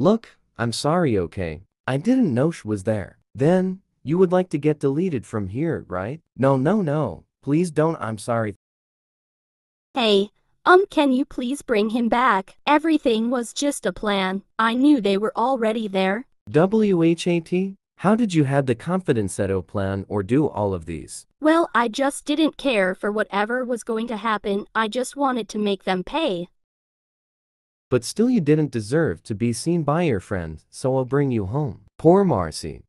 Look, I'm sorry okay? I didn't know she was there. Then, you would like to get deleted from here, right? No no no, please don't I'm sorry. Hey, um, can you please bring him back? Everything was just a plan. I knew they were already there. WHAT? How did you have the confidence set O plan or do all of these? Well, I just didn't care for whatever was going to happen. I just wanted to make them pay. But still you didn't deserve to be seen by your friend, so I'll bring you home. Poor Marcy.